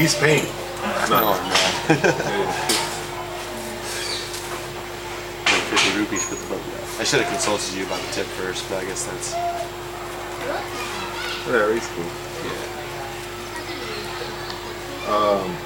He's paying. No, I'm. Like 50 rupees for the boat. I should have consulted you about the tip first, but I guess that's Whatever, he's cool. yeah. Um,